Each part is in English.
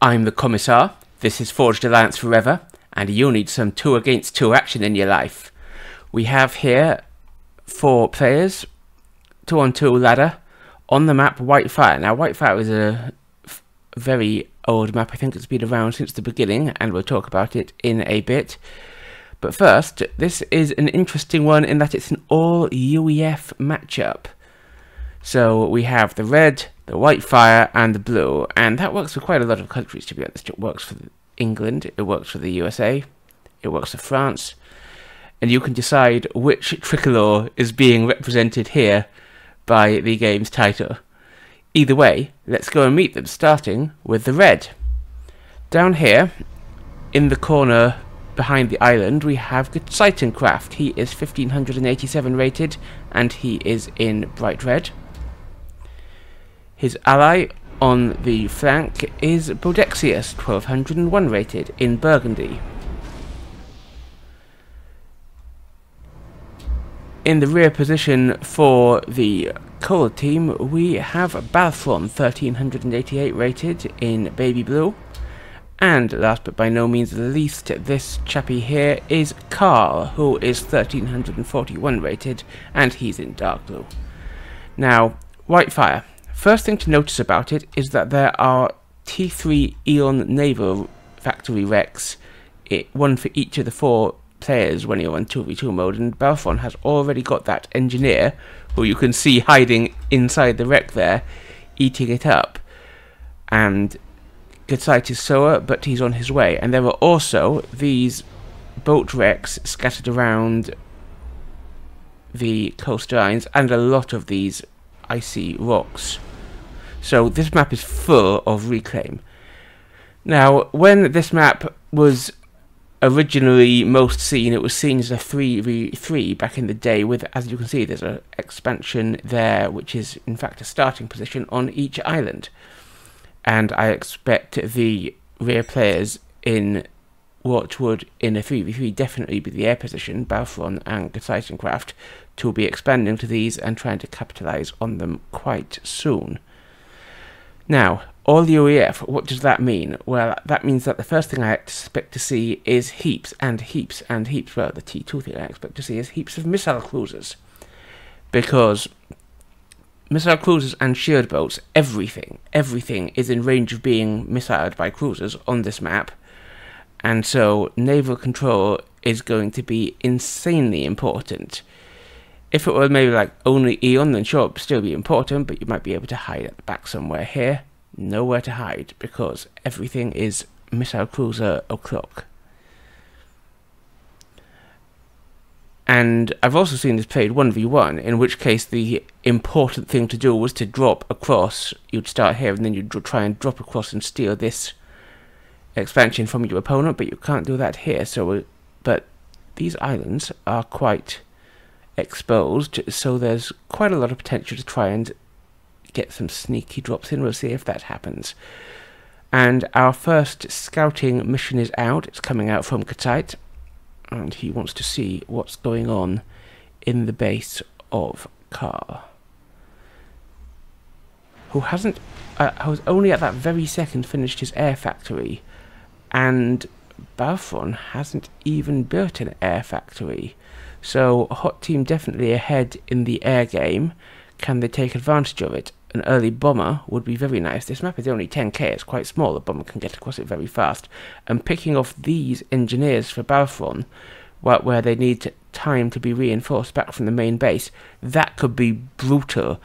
I'm the Commissar, this is Forged Alliance Forever, and you'll need some 2 against 2 action in your life. We have here four players, 2 on 2 ladder, on the map Whitefire. Now Whitefire is a very old map, I think it's been around since the beginning, and we'll talk about it in a bit. But first, this is an interesting one in that it's an all UEF matchup. So we have the red, the white fire, and the blue, and that works for quite a lot of countries to be honest. It works for England, it works for the USA, it works for France, and you can decide which tricolor is being represented here by the game's title. Either way, let's go and meet them, starting with the red. Down here, in the corner behind the island, we have Gezeitenkraft. He is 1587 rated, and he is in bright red. His ally on the flank is Bodexius, 1201 rated, in burgundy. In the rear position for the colour team, we have Balfron, 1388 rated, in baby blue. And last but by no means least, this chappie here is Khal, who is 1341 rated, and he's in dark blue. Now, Whitefire. First thing to notice about it is that there are T3 Aeon Naval Factory wrecks, it, one for each of the four players when you're on 2v2 mode, and Balfron has already got that engineer, who you can see hiding inside the wreck there, eating it up. And Getzite is slower, but he's on his way. And there are also these boat wrecks scattered around the coastlines and a lot of these icy rocks. So this map is full of reclaim. Now, when this map was originally most seen, it was seen as a 3v3 back in the day with, as you can see, there's an expansion there, which is in fact a starting position on each island and I expect the rear players in what would in a 3v3 definitely be the air position, Balfron and Gezeitenkraft, to be expanding to these and trying to capitalise on them quite soon. Now, all the UEF, what does that mean? Well, that means that the first thing I expect to see is heaps and heaps and heaps, well, the T2 thing I expect to see is heaps of missile cruisers. Because missile cruisers and shield boats, everything, everything is in range of being missiled by cruisers on this map. And so naval control is going to be insanely important. If it were maybe like only Aeon, then sure, it would still be important, but you might be able to hide at the back somewhere here. Nowhere to hide, because everything is missile cruiser o'clock. And I've also seen this played 1v1, in which case the important thing to do was to drop across. You'd start here and then you'd try and drop across and steal this expansion from your opponent, but you can't do that here. So, uh, But these islands are quite exposed, so there's quite a lot of potential to try and get some sneaky drops in. We'll see if that happens. And our first scouting mission is out. It's coming out from Katite and he wants to see what's going on in the base of Khal. Who hasn't, uh, who's only at that very second finished his air factory, and Balfron hasn't even built an air factory. So Hot Team definitely ahead in the air game. Can they take advantage of it? an early bomber would be very nice. This map is only 10k, it's quite small, a bomber can get across it very fast. And picking off these engineers for Balfron, where, where they need time to be reinforced back from the main base, that could be brutal.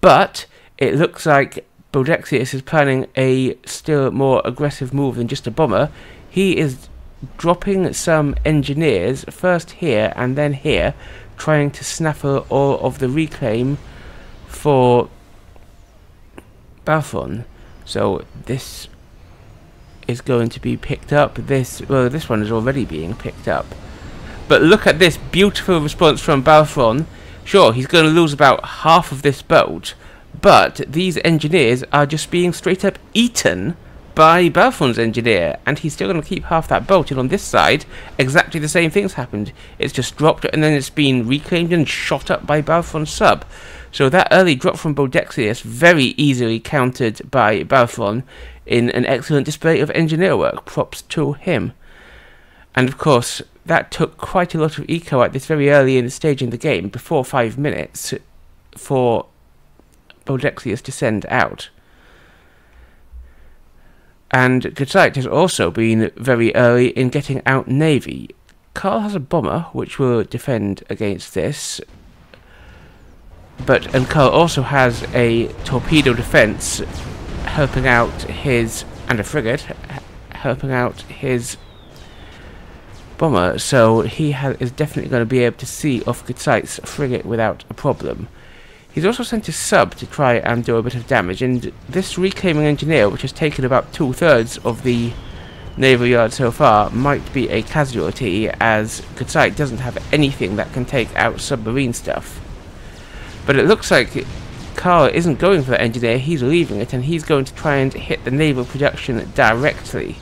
But it looks like Bodexius is planning a still more aggressive move than just a bomber. He is dropping some engineers, first here and then here, trying to snaffle all of the reclaim for Balfron. So this is going to be picked up. This well, this one is already being picked up. But look at this beautiful response from Balfron. Sure, he's going to lose about half of this boat, but these engineers are just being straight up eaten by Balfron's engineer, and he's still going to keep half that boat. And on this side, exactly the same thing's happened. It's just dropped, and then it's been reclaimed and shot up by Balfron's sub. So that early drop from Bodexius very easily countered by Balfron in an excellent display of engineer work. Props to him. And of course, that took quite a lot of eco at this very early in the stage in the game, before five minutes, for Bodexius to send out. And Gezeigt has also been very early in getting out Navy. Khal has a bomber, which will defend against this. But and Khal also has a torpedo defense, helping out his and a frigate, helping out his bomber. So he is definitely going to be able to see off Gezeigt's frigate without a problem. He's also sent his sub to try and do a bit of damage, and this reclaiming engineer, which has taken about two-thirds of the naval yard so far, might be a casualty, as Gezeit doesn't have anything that can take out submarine stuff. But it looks like Khal isn't going for the engineer, he's leaving it, and he's going to try and hit the naval production directly.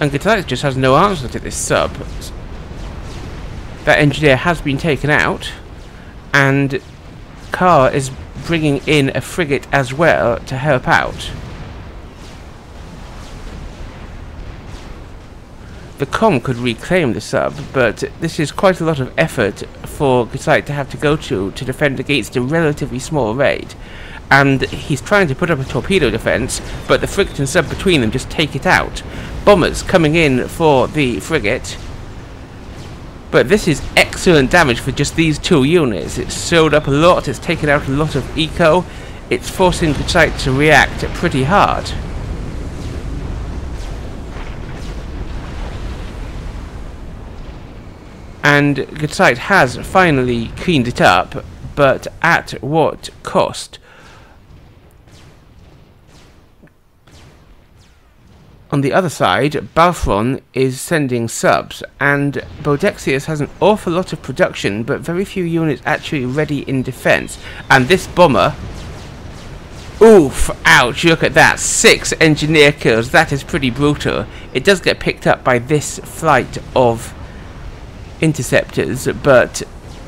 And Gatalis just has no answer to this sub. That engineer has been taken out, and Khal is bringing in a frigate as well to help out. The com could reclaim the sub, but this is quite a lot of effort for Geseit to have to go to to defend against a relatively small raid. And he's trying to put up a torpedo defense, but the frigate and sub between them just take it out bombers coming in for the frigate. But this is excellent damage for just these two units. It's slowed up a lot, it's taken out a lot of eco, it's forcing the site to react pretty hard. And Gezeigt has finally cleaned it up, but at what cost? On the other side, Balfron is sending subs, and Bodexius has an awful lot of production, but very few units actually ready in defense. And this bomber... Oof! Ouch! Look at that! Six engineer kills. That is pretty brutal. It does get picked up by this flight of interceptors, but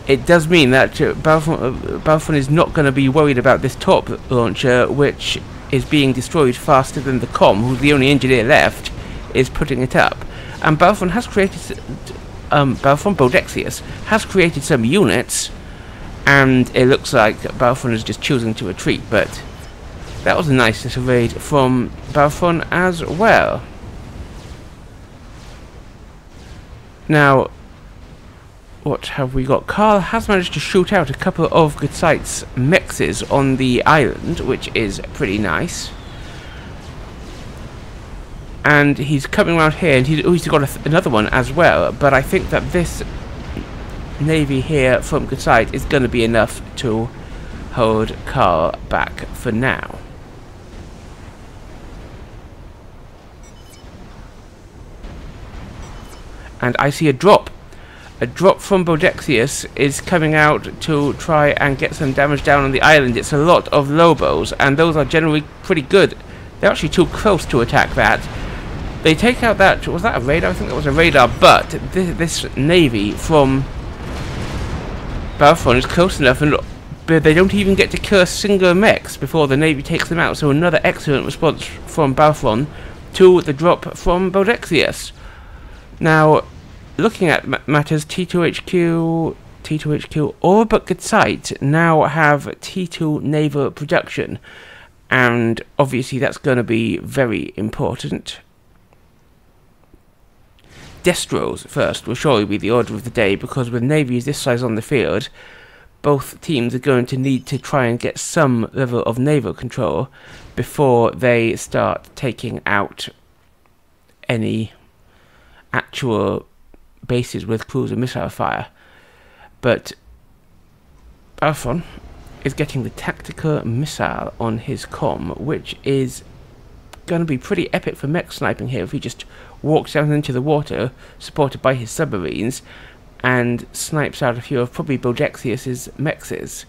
it does mean that Balfron, uh, is not going to be worried about this torp launcher, which is being destroyed faster than the com, who's the only engineer left, is putting it up. And Balfron has created, um, Balfron Bodexius has created some units, and it looks like Balfron is just choosing to retreat, but that was a nice little raid from Balfron as well. Now, what have we got? Khal has managed to shoot out a couple of Gezeigt's mexes on the island, which is pretty nice. And he's coming around here, and he's, oh, he's got another one as well. But I think that this navy here from Gezeit is going to be enough to hold Khal back for now. And I see a drop a drop from Bodexius is coming out to try and get some damage down on the island. It's a lot of Lobos, and those are generally pretty good. They're actually too close to attack that. They take out that... Was that a radar? I think that was a radar, but this, Navy from Balfron is close enough, and but they don't even get to kill a single mex before the Navy takes them out. So another excellent response from Balfron to the drop from Bodexius. Now, looking at matters, T2HQ, T2HQ, all but Gezeit now have T2 naval production, and obviously that's going to be very important. Destros first will surely be the order of the day because with navies this size on the field, both teams are going to need to try and get some level of naval control before they start taking out any actual bases with cruiser missile fire. But Balfron is getting the tactical missile on his com, which is going to be pretty epic for mex sniping here if he just walks down into the water, supported by his submarines, and snipes out a few of probably Bodexius's mexes.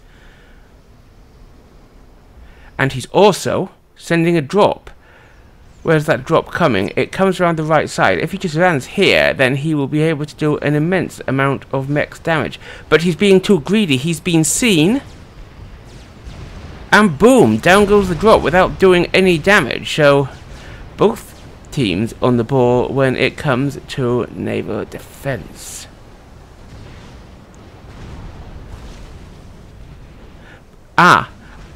And he's also sending a drop Where's that drop coming? It comes around the right side. If he just lands here, then he will be able to do an immense amount of mex damage. But he's being too greedy. He's been seen. And boom, down goes the drop without doing any damage. So, both teams on the ball when it comes to naval defense. Ah,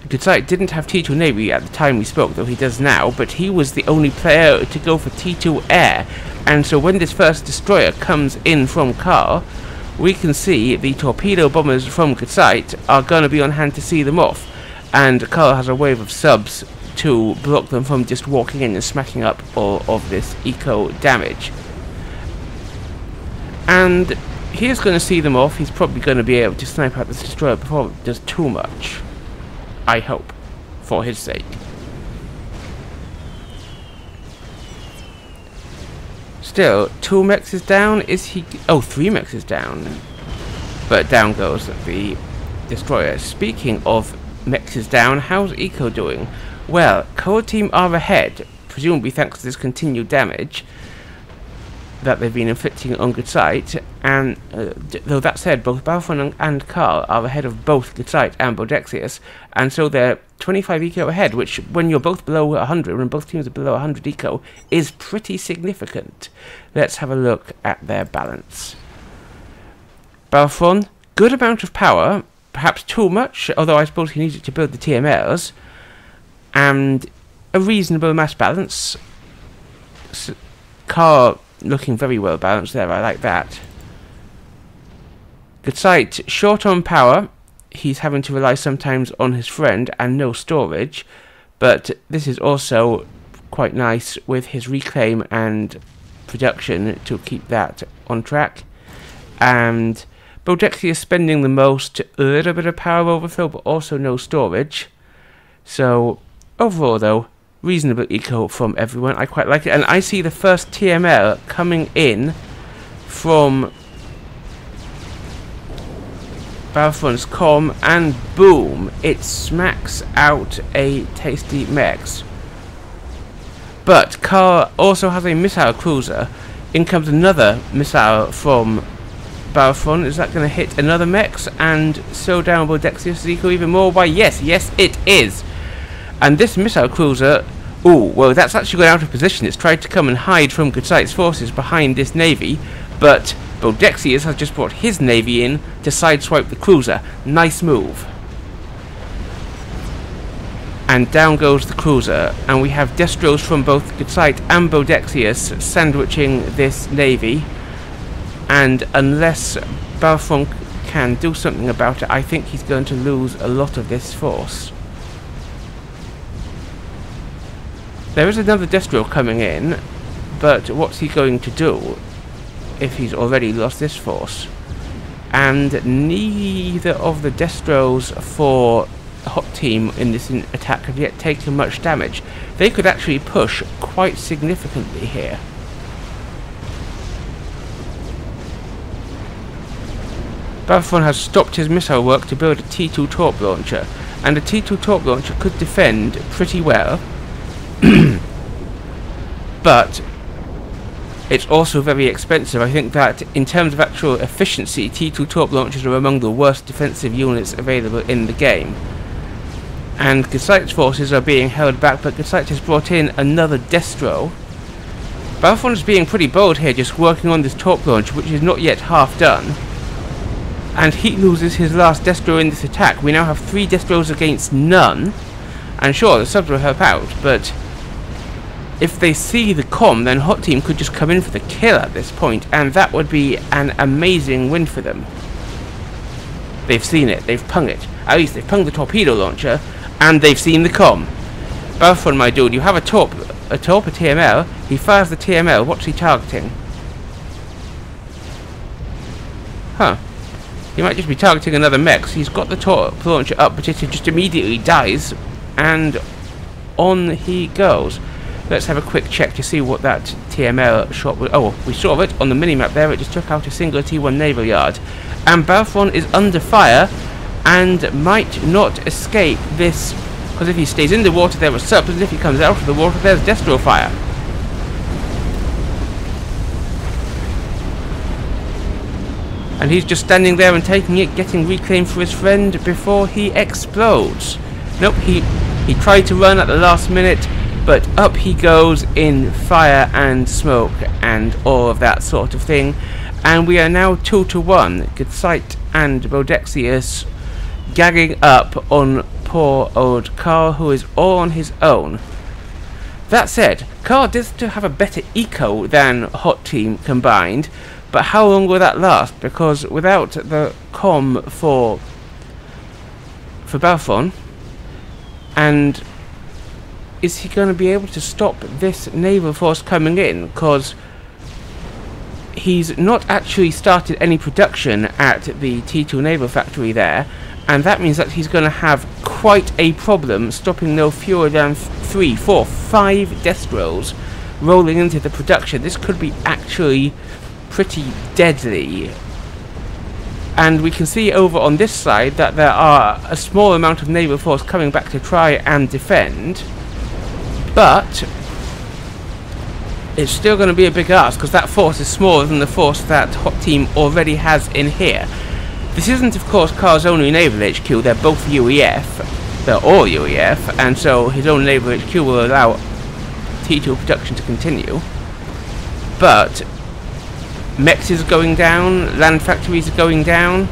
Gutsite didn't have T2 Navy at the time we spoke, though he does now, but he was the only player to go for T2 Air, and so when this first destroyer comes in from Khal, we can see the torpedo bombers from Gutsite are going to be on hand to see them off, and Khal has a wave of subs to block them from just walking in and smacking up all of this eco damage. And he's going to see them off, he's probably going to be able to snipe out this destroyer before it does too much. I hope, for his sake. Still, two mechs is down. Is he? Oh, three mechs is down. But down goes the destroyer. Speaking of mechs is down, how's Eco doing? Well, Cold Team are ahead, presumably thanks to this continued damage that they've been inflicting on Gutsite, and uh, though that said, both Balfron and Khal are ahead of both Gutsite and Bodexius, and so they're 25 eco ahead, which, when you're both below 100, when both teams are below 100 eco, is pretty significant. Let's have a look at their balance. Balfron, good amount of power, perhaps too much, although I suppose he needs it to build the TMLs, and a reasonable mass balance. S Khal looking very well balanced there, I like that. Good sight. short on power, he's having to rely sometimes on his friend and no storage, but this is also quite nice with his reclaim and production to keep that on track. And Bodexi is spending the most, a little bit of power overflow, but also no storage. So, overall though, reasonable eco from everyone. I quite like it. And I see the first TML coming in from Balfron's com and boom, it smacks out a tasty mex. But Khal also has a missile cruiser. In comes another missile from Balfron. Is that going to hit another mex and slow down Bodexius Eco even more? Why, yes, yes, it is. And this missile cruiser, oh, well, that's actually gone out of position. It's tried to come and hide from Gutsite's forces behind this navy, but Bodexius has just brought his navy in to sideswipe the cruiser. Nice move. And down goes the cruiser, and we have Destros from both Gutsite and Bodexius sandwiching this navy. And unless Balfron can do something about it, I think he's going to lose a lot of this force. There is another Destro coming in, but what's he going to do if he's already lost this force? And neither of the Destros for Hot Team in this attack have yet taken much damage. They could actually push quite significantly here. Balfron has stopped his missile work to build a T2 torp launcher, and a T2 torp launcher could defend pretty well but it's also very expensive. I think that in terms of actual efficiency, T2 torp launchers are among the worst defensive units available in the game. And Gutsite's forces are being held back, but Gutsite has brought in another Destro. Balfron is being pretty bold here, just working on this torp launch, which is not yet half done. And he loses his last Destro in this attack. We now have three Destros against none. And sure, the subs will help out, but if they see the com, then Hot Team could just come in for the kill at this point, and that would be an amazing win for them. They've seen it, they've pung it. At least they've punged the torpedo launcher, and they've seen the com. Balfour, my dude, you have a torp, a torp, a TML, he fires the TML, what's he targeting? Huh. He might just be targeting another mex, he's got the torp launcher up, but it just immediately dies, and on he goes. Let's have a quick check to see what that TML shot was. Oh, we saw it on the minimap there. It just took out a single T1 naval yard. And Balfron is under fire and might not escape this Because if he stays in the water, there are surplus, if he comes out of the water, there's Destro Fire. And he's just standing there and taking it, getting reclaimed for his friend before he explodes. Nope, he, he tried to run at the last minute, but up he goes in fire and smoke and all of that sort of thing. And we are now 2 to 1. Gitsite and Bodexius gagging up on poor old Khal, who is all on his own. That said, Khal does have a better eco than Hot Team combined, but how long will that last? Because without the com for for Balfron, and is he going to be able to stop this naval force coming in? Because he's not actually started any production at the T2 naval factory there, and that means that he's going to have quite a problem stopping no fewer than three, four, five Destros rolling into the production. This could be actually pretty deadly. And we can see over on this side that there are a small amount of naval force coming back to try and defend. But it's still going to be a big ask because that force is smaller than the force that Hot Team already has in here. This isn't, of course, Khal's only naval HQ. They're both UEF. They're all UEF, and so his own naval HQ will allow T2 production to continue. But Mechs is going down, land factories are going down.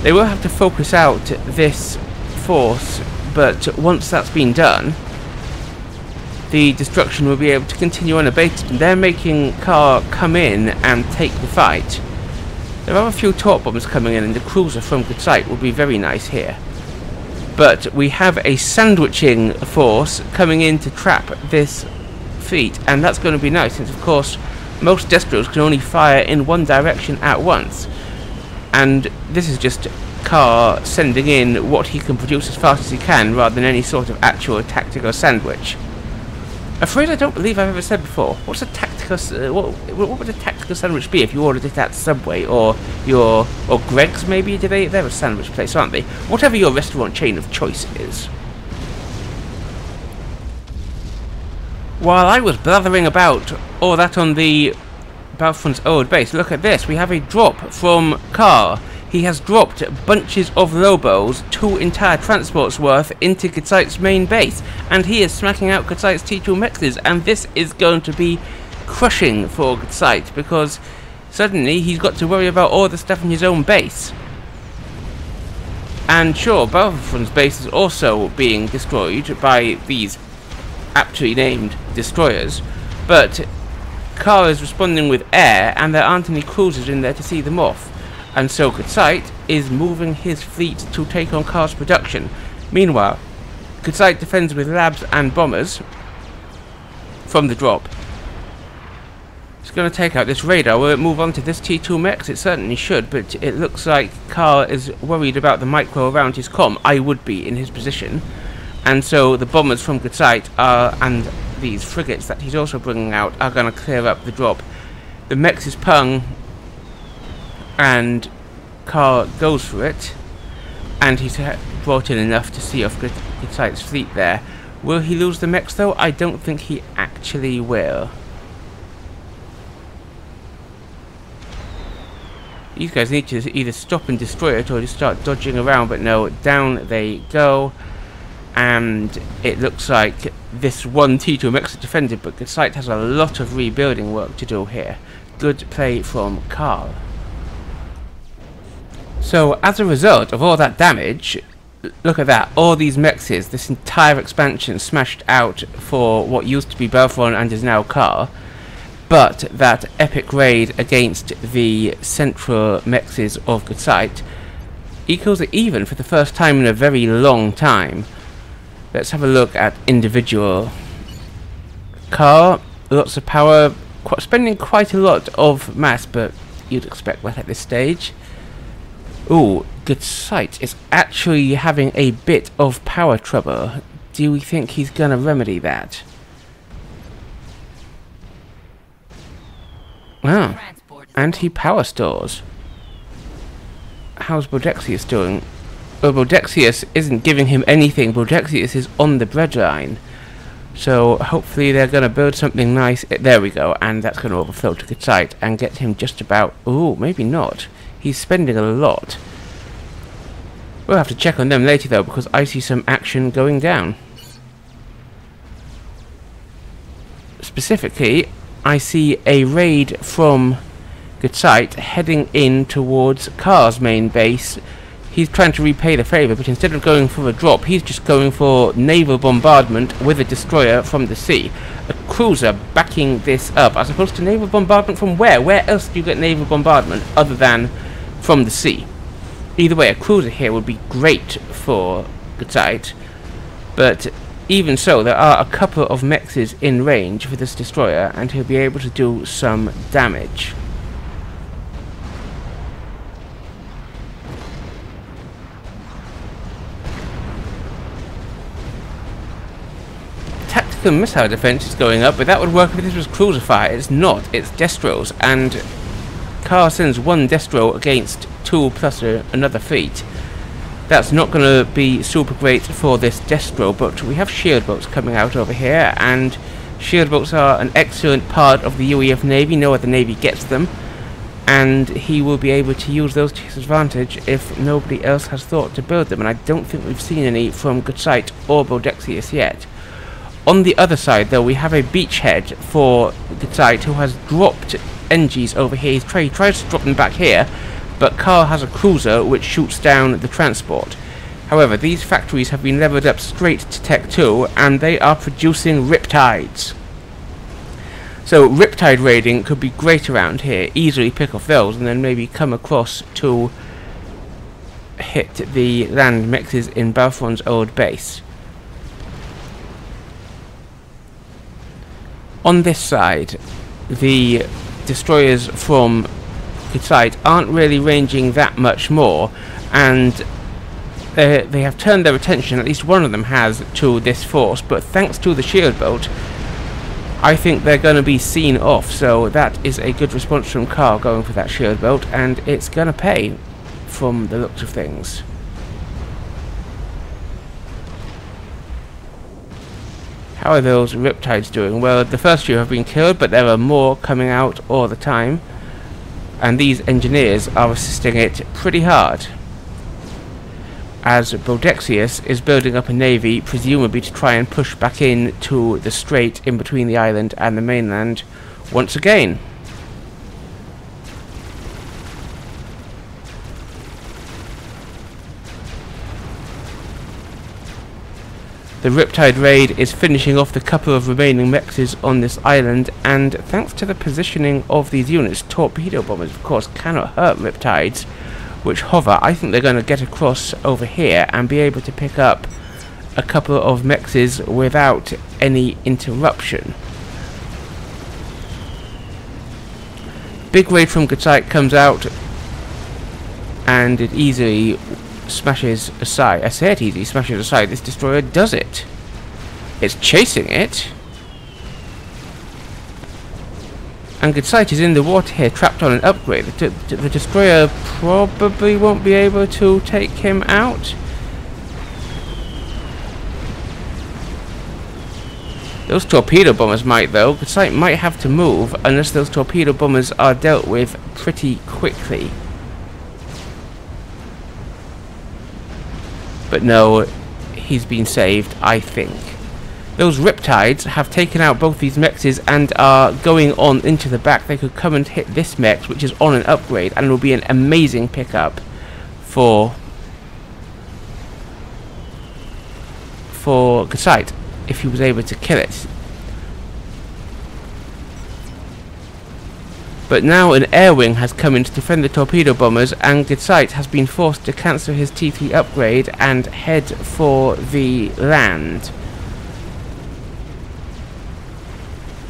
They will have to focus out this force, but once that's been done, the destruction will be able to continue unabated. And they're making Khal come in and take the fight. There are a few torp bombs coming in, and the cruiser from Good will be very nice here. But we have a sandwiching force coming in to trap this fleet, and that's going to be nice, since of course most Destros can only fire in one direction at once. And this is just Khal sending in what he can produce as fast as he can, rather than any sort of actual tactical sandwich. Afraid I don't believe I've ever said before. What's a tactical? Uh, what, what would a tactical sandwich be if you ordered it at Subway or your or Greggs? Maybe do they? They're a sandwich place, aren't they? Whatever your restaurant chain of choice is. While I was blathering about all that on the Balfron's old base, look at this. We have a drop from Khal. He has dropped bunches of Lobos, two entire transports worth, into Gezeit's main base. And he is smacking out Gezeit's T2 mexes. And this is going to be crushing for Gezeit because suddenly he's got to worry about all the stuff in his own base. And sure, Balfron's base is also being destroyed by these aptly named destroyers, but Kara is responding with air and there aren't any cruisers in there to see them off. And so Gezeit is moving his fleet to take on Khal's production. Meanwhile, Gezeit defends with labs and bombers from the drop. It's going to take out this radar. Will it move on to this T2 mex? It certainly should, but it looks like Khal is worried about the micro around his com. I would be in his position. And so the bombers from Gezeit are, and these frigates that he's also bringing out are going to clear up the drop. The Mex is Pung, and Khal goes for it, and he's brought in enough to see off Gezeit's fleet there. Will he lose the Mex though? I don't think he actually will. These guys need to either stop and destroy it or just start dodging around, but no, down they go and it looks like this one T2 Mexico defended, but the site has a lot of rebuilding work to do here. Good play from Khal. So as a result of all that damage, look at that, all these mexes, this entire expansion smashed out for what used to be Balfron and is now Khal. but that epic raid against the central mexes of Gezeit equals it even for the first time in a very long time. Let's have a look at individual. Khal, lots of power, qu spending quite a lot of mass, but you'd expect that at this stage. Ooh, sight, is actually having a bit of power trouble. Do we think he's gonna remedy that? Ah, and he power stores. How's Bodexius doing? Well, Bodexius isn't giving him anything. Bodexius is on the breadline. So hopefully they're going to build something nice. There we go. And that's going to overflow to good sight and get him just about... Oh, maybe not. He's spending a lot. We'll have to check on them later though because I see some action going down. Specifically, I see a raid from Gutsite heading in towards Khal's main base he's trying to repay the favour, but instead of going for a drop, he's just going for naval bombardment with a destroyer from the sea. A cruiser backing this up, as opposed to naval bombardment from where? Where else do you get naval bombardment other than from the sea? Either way, a cruiser here would be great for Gutite, but even so, there are a couple of mexes in range for this destroyer, and he'll be able to do some damage. tactical missile defense is going up, but that would work if this was cruiser fire. It's not. It's Destros, and Khal sends one Destro against two plus another feat. That's not going to be super great for this Destro, but we have shield boats coming out over here, and shield boats are an excellent part of the UEF Navy. No other Navy gets them, and he will be able to use those to his advantage if nobody else has thought to build them, and I don't think we've seen any from Goodsite or Bodexius yet. On the other side, though, we have a beachhead for the who has dropped NGs over here. He's he tries to drop them back here, but Khal has a cruiser which shoots down the transport. However, these factories have been leveled up straight to Tech 2, and they are producing Riptides. So Riptide raiding could be great around here. Easily pick off those, and then maybe come across to hit the land mexes in Balfron's old base. on this side, the destroyers from side aren't really ranging that much more, and they have turned their attention, at least one of them has, to this force, but thanks to the shield boat, I think they're going to be seen off, so that is a good response from Khal going for that shield boat, and it's going to pay from the looks of things. How are those riptides doing? Well, the first few have been killed, but there are more coming out all the time. And these engineers are assisting it pretty hard. As Bodexius is building up a navy, presumably to try and push back in to the strait in between the island and the mainland once again. The Riptide raid is finishing off the couple of remaining mexes on this island, and thanks to the positioning of these units, torpedo bombers, of course, cannot hurt Riptides, which hover. I think they're going to get across over here and be able to pick up a couple of mexes without any interruption. Big raid from Gatsite comes out, and it easily smashes aside. I say it easy, smashes aside. This destroyer does it. It's chasing it. And Goodsite is in the water here, trapped on an upgrade. The, the destroyer probably won't be able to take him out. Those torpedo bombers might though. Goodsite might have to move unless those torpedo bombers are dealt with pretty quickly. But no, he's been saved, I think. Those Riptides have taken out both these mexes and are going on into the back. They could come and hit this mex, which is on an upgrade, and it will be an amazing pickup for for Gasite if he was able to kill it. But now an air wing has come in to defend the torpedo bombers and Gitsite has been forced to cancel his T3 upgrade and head for the land.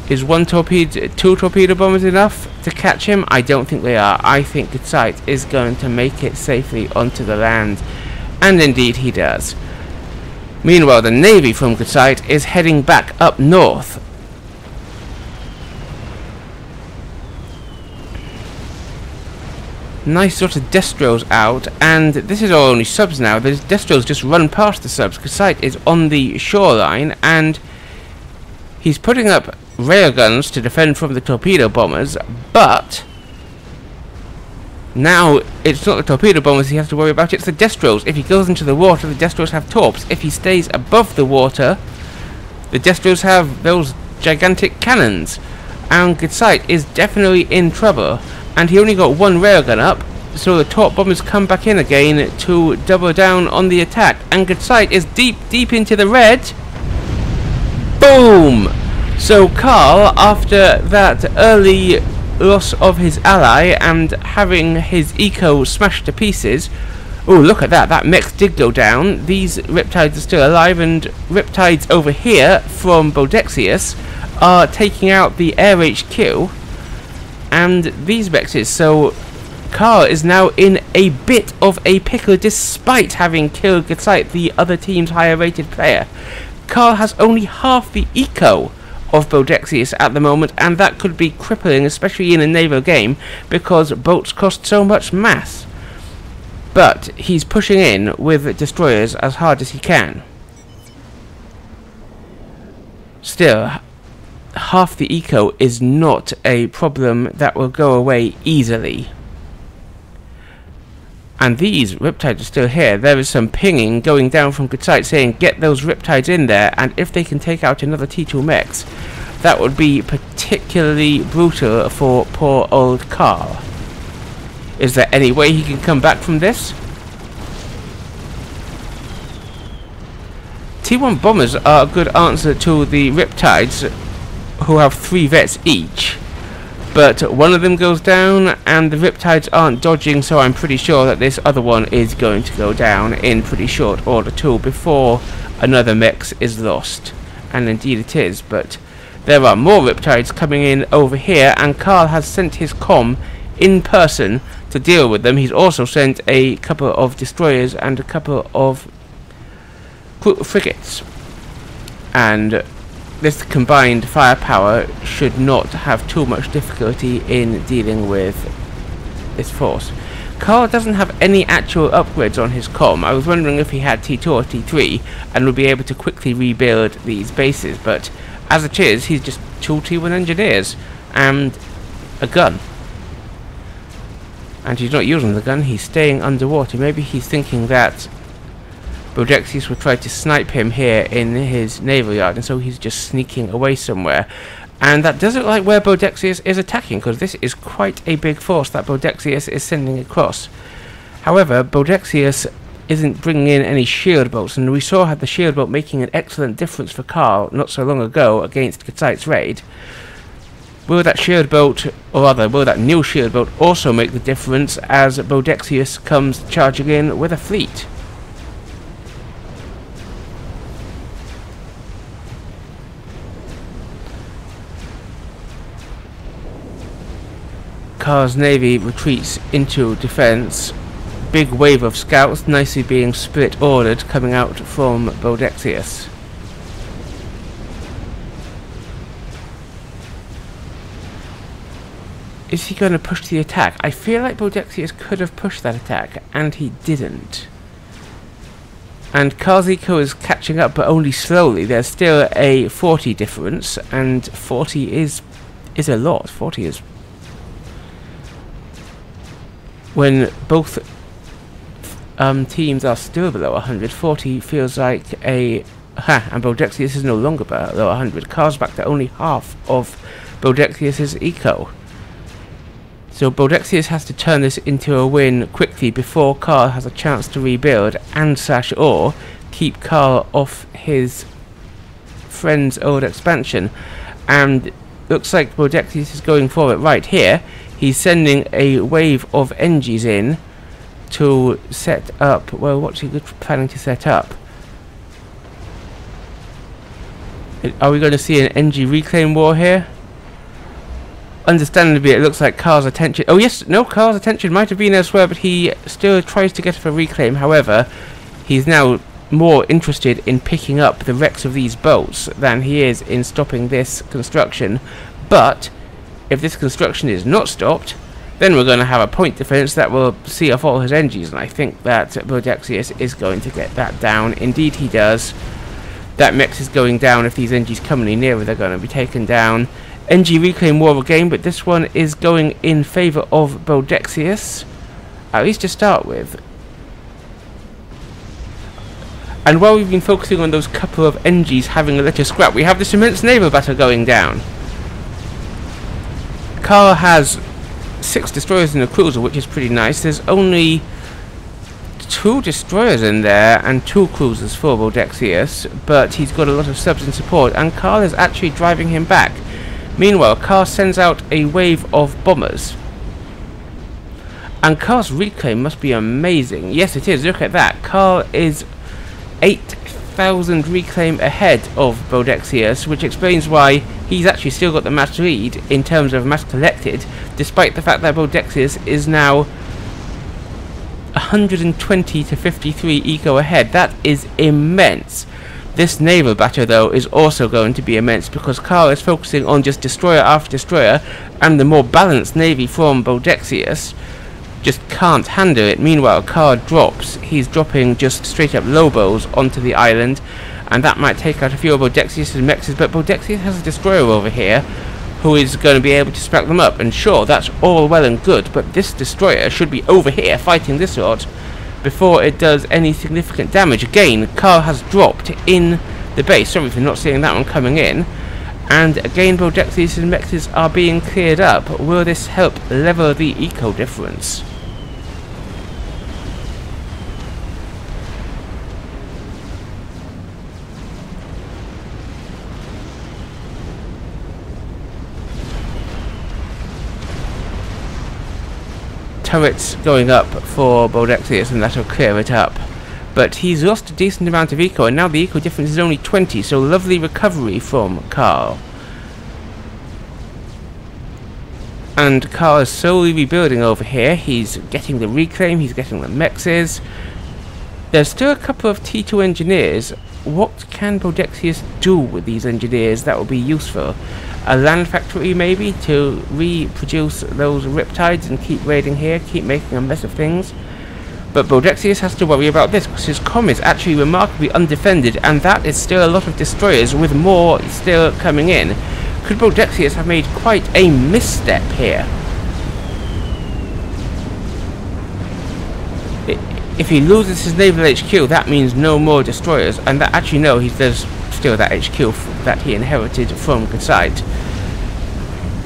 Is one torpedo, two torpedo bombers enough to catch him? I don't think they are. I think Gitsite is going to make it safely onto the land. And indeed he does. Meanwhile, the Navy from Gitsite is heading back up north nice sort of Destros out, and this is all only subs now. The Destros just run past the subs, because Sight is on the shoreline, and he's putting up railguns to defend from the torpedo bombers, but now it's not the torpedo bombers he has to worry about, it's the Destros. If he goes into the water, the Destros have torps. If he stays above the water, the Destros have those gigantic cannons. And Sight is definitely in trouble and he only got one railgun up, so the torp bombers come back in again to double down on the attack. And good Sight is deep, deep into the red. Boom! So Khal after that early loss of his ally and having his eco smashed to pieces, oh look at that, that mex did go down. These Riptides are still alive and Riptides over here from Bodexius are taking out the air HQ and these Vexes, so Khal is now in a bit of a pickle despite having killed Getsite, the other team's higher rated player. Khal has only half the eco of Bodexius at the moment, and that could be crippling, especially in a naval game, because boats cost so much mass. But he's pushing in with destroyers as hard as he can. Still, half the eco is not a problem that will go away easily. And these riptides are still here. There is some pinging going down from Getsite saying get those riptides in there and if they can take out another T2 mex, that would be particularly brutal for poor old Khal. Is there any way he can come back from this? T1 bombers are a good answer to the riptides who have three vets each. But one of them goes down, and the Riptides aren't dodging, so I'm pretty sure that this other one is going to go down in pretty short order too, before another mex is lost. And indeed it is, but there are more Riptides coming in over here, and Khal has sent his com in person to deal with them. He's also sent a couple of destroyers and a couple of frigates. And this combined firepower should not have too much difficulty in dealing with this force. Khal doesn't have any actual upgrades on his com. I was wondering if he had T2 or T3 and would be able to quickly rebuild these bases, but as it is, he's just two T1 engineers and a gun. And he's not using the gun, he's staying underwater. Maybe he's thinking that Bodexius will try to snipe him here in his naval yard, and so he's just sneaking away somewhere. And that doesn't like where Bodexius is attacking, because this is quite a big force that Bodexius is sending across. However, Bodexius isn't bringing in any shield boats, and we saw how the shield boat making an excellent difference for Khal not so long ago against Getsite's raid. Will that shield boat, or rather, will that new shield boat also make the difference as Bodexius comes charging in with a fleet? Khal's navy retreats into defense. Big wave of scouts nicely being split ordered coming out from Bodexius. Is he going to push the attack? I feel like Bodexius could have pushed that attack, and he didn't. And Khal's eco is catching up, but only slowly. There's still a 40 difference, and 40 is is a lot. 40 is when both um, teams are still below 140 feels like a ha and Bodexius is no longer below 100 Khal's back to only half of Bodexius's eco. So Bodexius has to turn this into a win quickly before Khal has a chance to rebuild and slash or keep Khal off his friend's old expansion. And looks like Bodexius is going for it right here he's sending a wave of Engies in to set up, well, what's he planning to set up? Are we going to see an Engie reclaim war here? Understandably, it looks like Khal's attention... Oh, yes, no, Khal's attention might have been elsewhere, but he still tries to get a reclaim. However, he's now more interested in picking up the wrecks of these boats than he is in stopping this construction. But if this construction is not stopped, then we're going to have a point defense that will see off all his engines, and I think that Bodexius is going to get that down. Indeed he does. That mex is going down. If these engines come any nearer, they're going to be taken down. NG reclaim more of a game, but this one is going in favour of Bodexius. At least to start with. And while we've been focusing on those couple of NGs having a little scrap, we have this immense naval battle going down. Khal has six destroyers in a cruiser, which is pretty nice. There's only two destroyers in there and two cruisers for Bodexius, but he's got a lot of subs in support, and Khal is actually driving him back. Meanwhile, Khal sends out a wave of bombers. And Khal's reclaim must be amazing. Yes, it is. Look at that. Khal is 8,000 reclaim ahead of Bodexius, which explains why he's actually still got the match lead in terms of mass collected, despite the fact that Bodexius is now 120 to 53 eco ahead. That is immense. This naval battle, though, is also going to be immense because Khal is focusing on just destroyer after destroyer, and the more balanced navy from Bodexius just can't handle it. Meanwhile, Khal drops. He's dropping just straight up Lobos onto the island, and that might take out a few of Bodexius' and mexes, but Bodexius has a destroyer over here who is going to be able to smack them up, and sure, that's all well and good, but this destroyer should be over here fighting this lot before it does any significant damage. Again, Khal has dropped in the base. Sorry for not seeing that one coming in. And again, Bodexius and Mexes are being cleared up. Will this help level the eco difference? Turrets going up for Bodexius and that'll clear it up. But he's lost a decent amount of eco and now the eco difference is only 20 so lovely recovery from Khal. And Khal is slowly rebuilding over here. He's getting the reclaim, he's getting the mexes. There's still a couple of T2 engineers. What can Bodexius do with these engineers that will be useful? a land factory maybe to reproduce those riptides and keep raiding here, keep making a mess of things. But Bodexius has to worry about this because his com is actually remarkably undefended and that is still a lot of destroyers with more still coming in. Could Bodexius have made quite a misstep here? If he loses his naval HQ, that means no more destroyers, and that actually no, he does still that HQ that he inherited from Gezeite.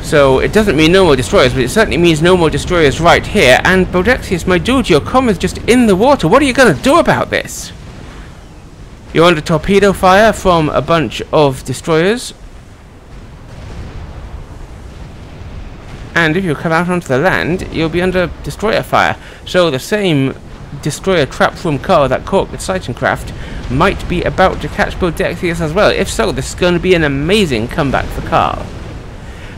So it doesn't mean no more destroyers, but it certainly means no more destroyers right here. And Bodexius, my dude, your com is just in the water. What are you going to do about this? You're under torpedo fire from a bunch of destroyers. And if you come out onto the land, you'll be under destroyer fire. So the same destroyer trap from Khal that caught the Gezeitenkraft. might be about to catch Bodexius as well. If so, this is going to be an amazing comeback for Khal.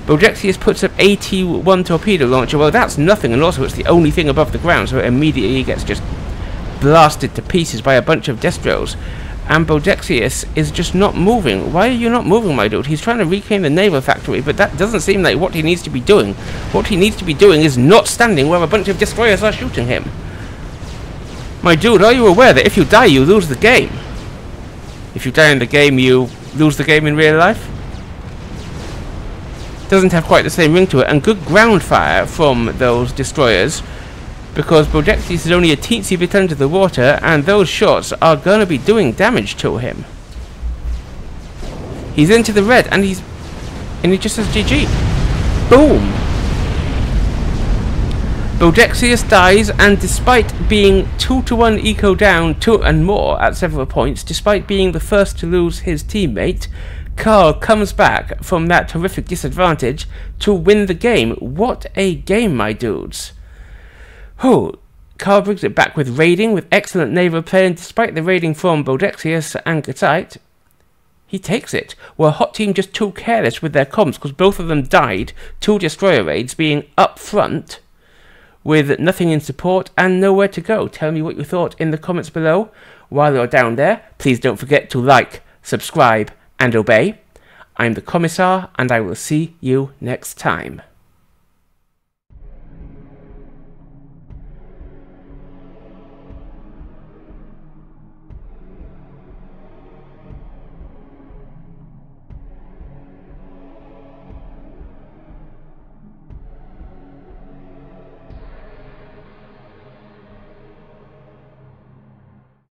Bodexius puts up AT-1 torpedo launcher. Well, that's nothing, and also it's the only thing above the ground, so it immediately gets just blasted to pieces by a bunch of Destros. And Bodexius is just not moving. Why are you not moving, my dude? He's trying to reclaim the naval factory, but that doesn't seem like what he needs to be doing. What he needs to be doing is not standing where a bunch of destroyers are shooting him. My dude, are you aware that if you die, you lose the game? If you die in the game, you lose the game in real life? Doesn't have quite the same ring to it, and good ground fire from those destroyers, because Bodexius is only a teensy bit under the water, and those shots are going to be doing damage to him. He's into the red, and he's... and he just says GG. Boom! Bodexius dies, and despite being 2 to 1 eco down 2 and more at several points, despite being the first to lose his teammate, Khal comes back from that terrific disadvantage to win the game. What a game, my dudes. Oh, Khal brings it back with raiding, with excellent naval play, and despite the raiding from Bodexius and Gezeite, he takes it. Well, Hot Team just too careless with their comms because both of them died, two destroyer raids being up front with nothing in support and nowhere to go. Tell me what you thought in the comments below. While you're down there, please don't forget to like, subscribe, and obey. I'm the Commissar, and I will see you next time.